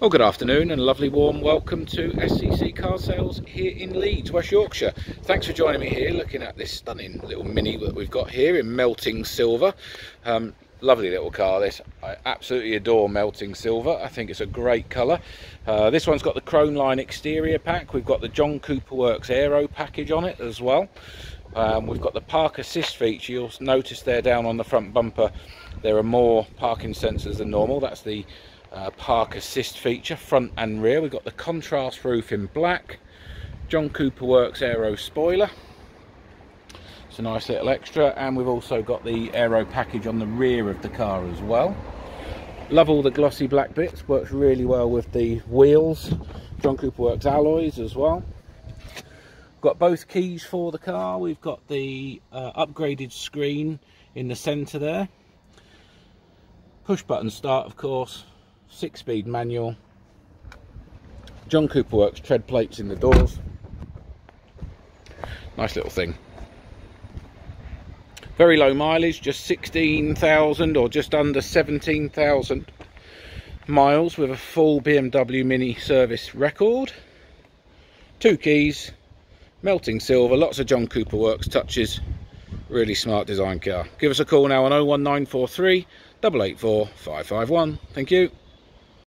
Well, good afternoon and a lovely warm welcome to SCC Car Sales here in Leeds, West Yorkshire. Thanks for joining me here looking at this stunning little Mini that we've got here in melting silver. Um, lovely little car this. I absolutely adore melting silver. I think it's a great colour. Uh, this one's got the Chrome Line exterior pack. We've got the John Cooper Works Aero package on it as well. Um, we've got the park assist feature. You'll notice there down on the front bumper there are more parking sensors than normal. That's the uh, park assist feature front and rear. We've got the contrast roof in black John Cooper Works aero spoiler. It's a nice little extra and we've also got the aero package on the rear of the car as well. Love all the glossy black bits. Works really well with the wheels. John Cooper Works alloys as well got both keys for the car. We've got the uh, upgraded screen in the center there. Push button start of course. Six speed manual. John Cooper Works tread plates in the doors. Nice little thing. Very low mileage just 16,000 or just under 17,000 miles with a full BMW Mini service record. Two keys melting silver lots of John Cooper Works touches. Really smart design car. Give us a call now on 01943 884 551 thank you